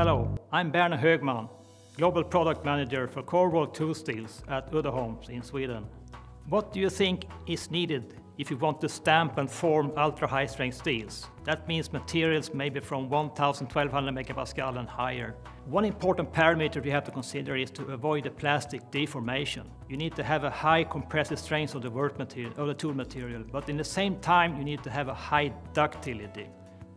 I'm Berne Högman, Global Product Manager for Cold Work Tool Steels at Uddeholm in Sweden. What do you think is needed if you want to stamp and form ultra-high strength steels? That means materials maybe from 1200 megapascal and higher. One important parameter you have to consider is to avoid the plastic deformation. You need to have a high compressive strength of the work material, of the tool material, but in the same time you need to have a high ductility.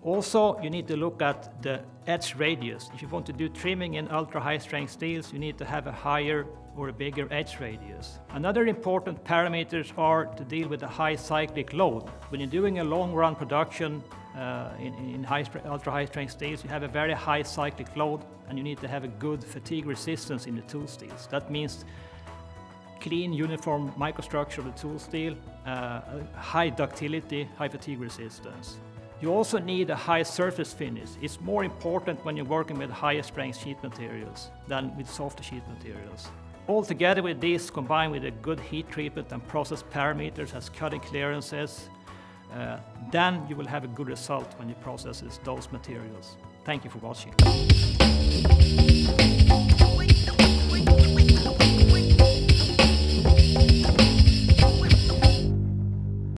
Also, you need to look at the edge radius. If you want to do trimming in ultra high strength steels, you need to have a higher or a bigger edge radius. Another important parameters are to deal with the high cyclic load. When you're doing a long run production uh, in, in high, ultra high strength steels, you have a very high cyclic load and you need to have a good fatigue resistance in the tool steels. That means clean uniform microstructure of the tool steel, uh, high ductility, high fatigue resistance. You also need a high surface finish. It's more important when you're working with higher strength sheet materials than with softer sheet materials. Altogether with this, combined with a good heat treatment and process parameters as cutting clearances, uh, then you will have a good result when you process those materials. Thank you for watching.